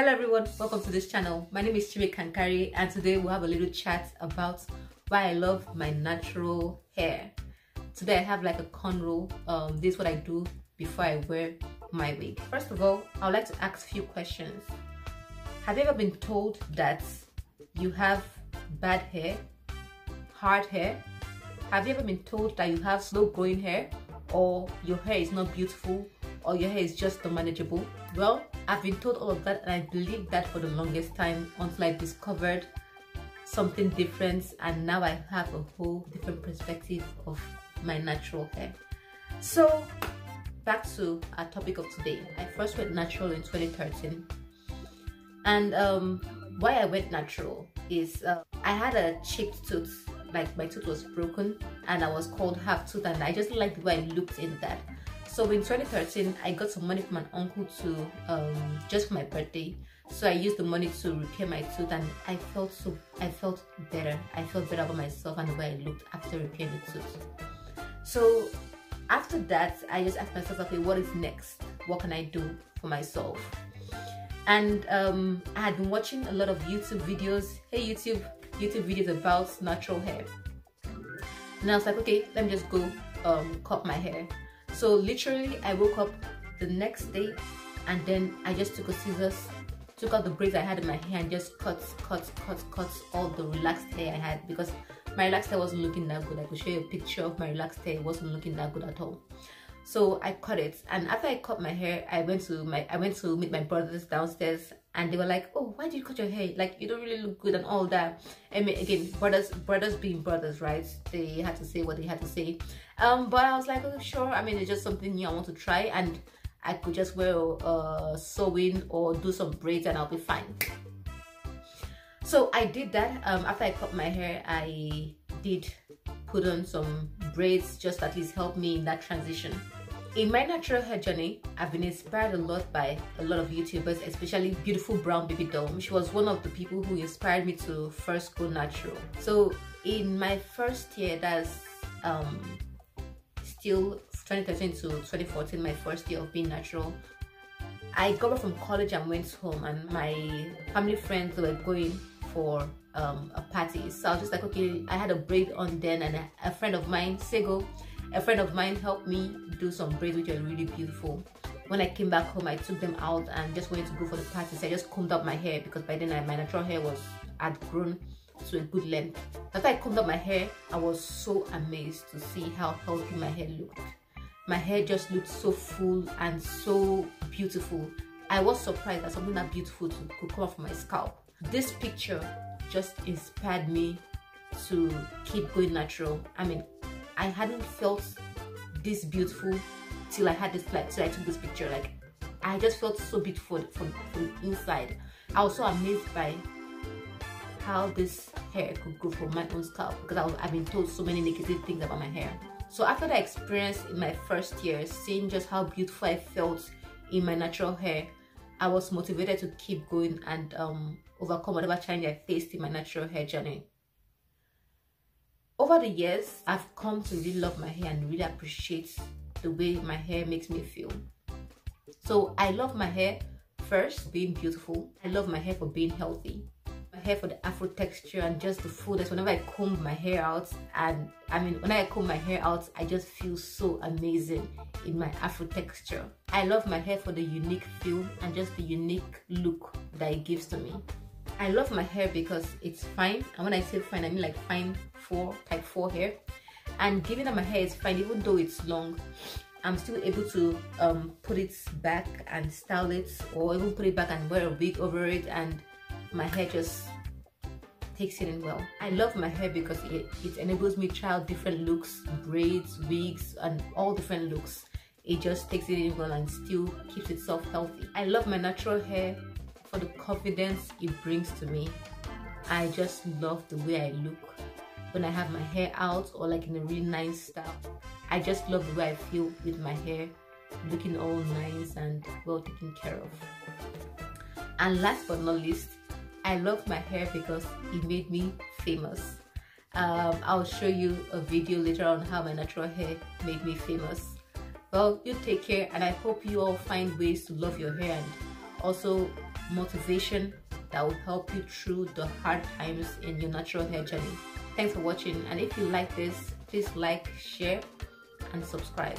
Hello everyone, welcome to this channel. My name is Chime Cankari and today we'll have a little chat about why I love my natural hair. Today I have like a cornrow. Um, this is what I do before I wear my wig. First of all, I would like to ask a few questions. Have you ever been told that you have bad hair, hard hair? Have you ever been told that you have slow growing hair or your hair is not beautiful or your hair is just unmanageable? Well, I've been told all of that and I believed that for the longest time until I discovered something different and now I have a whole different perspective of my natural hair. So back to our topic of today. I first went natural in 2013 and um, why I went natural is uh, I had a chipped tooth like my tooth was broken and I was called half tooth and I just liked the way I looked in that so in 2013, I got some money from an uncle to um, just for my birthday. So I used the money to repair my tooth, and I felt so. I felt better. I felt better about myself and the way I looked after repairing the tooth. So after that, I just asked myself, okay, what is next? What can I do for myself? And um, I had been watching a lot of YouTube videos. Hey, YouTube, YouTube videos about natural hair. And I was like, okay, let me just go um, cut my hair. So literally I woke up the next day and then I just took a scissors, took out the braids I had in my hair and just cut, cut, cut, cut all the relaxed hair I had because my relaxed hair wasn't looking that good. I could show you a picture of my relaxed hair. It wasn't looking that good at all. So I cut it and after I cut my hair, I went to my I went to meet my brothers downstairs and they were like, "Oh, why did you cut your hair? Like you don't really look good and all that." I mean, again, brothers brothers being brothers, right? They had to say what they had to say. Um, but I was like, "Oh, sure." I mean, it's just something new I want to try, and I could just wear uh sewing or do some braids and I'll be fine. So I did that. Um, after I cut my hair, I did put on some braids just to at least help me in that transition. In my natural hair journey, I've been inspired a lot by a lot of YouTubers, especially Beautiful Brown Baby Doll. She was one of the people who inspired me to first go natural. So in my first year, that's um, still 2013 to 2014, my first year of being natural, I got back from college and went home and my family friends were going for um, a party. So I was just like, okay, I had a braid on then and a, a friend of mine, Sego, a friend of mine helped me do some braids which are really beautiful. When I came back home I took them out and just wanted to go for the party. So I just combed up my hair because by then I, my natural hair was had grown to a good length. After I combed up my hair I was so amazed to see how healthy my hair looked. My hair just looked so full and so beautiful. I was surprised that something that beautiful could come off my scalp. This picture just inspired me to keep going natural. I mean I hadn't felt this beautiful till I had this like till I took this picture. Like I just felt so beautiful from, from inside. I was so amazed by how this hair could grow from my own scalp because I've been told so many negative things about my hair. So after that experience in my first year, seeing just how beautiful I felt in my natural hair, I was motivated to keep going and um, overcome whatever challenge I faced in my natural hair journey. Over the years, I've come to really love my hair and really appreciate the way my hair makes me feel. So I love my hair first being beautiful. I love my hair for being healthy. My hair for the afro texture and just the fullness. Whenever I comb my hair out, and I mean, when I comb my hair out, I just feel so amazing in my afro texture. I love my hair for the unique feel and just the unique look that it gives to me. I love my hair because it's fine. And when I say fine, I mean like fine four, type four hair. And given that my hair is fine, even though it's long, I'm still able to um, put it back and style it or even put it back and wear a wig over it and my hair just takes it in well. I love my hair because it, it enables me to try out different looks, braids, wigs and all different looks. It just takes it in well and still keeps itself healthy. I love my natural hair for the confidence it brings to me. I just love the way I look when I have my hair out or like in a really nice style. I just love the way I feel with my hair looking all nice and well taken care of. And last but not least, I love my hair because it made me famous. Um, I'll show you a video later on how my natural hair made me famous. Well, you take care and I hope you all find ways to love your hair and also motivation that will help you through the hard times in your natural hair journey. Thanks for watching and if you like this, please like, share and subscribe.